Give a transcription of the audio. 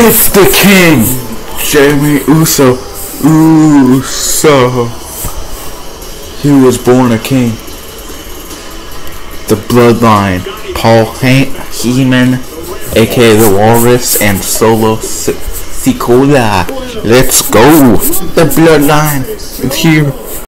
It's the king, Jimmy Uso. Uso. He was born a king. The bloodline, Paul Heyman, aka the Walrus, and Solo Sikoa. Let's go. The bloodline is here.